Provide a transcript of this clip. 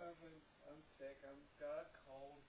I'm, I'm sick. I'm got a cold.